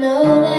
know that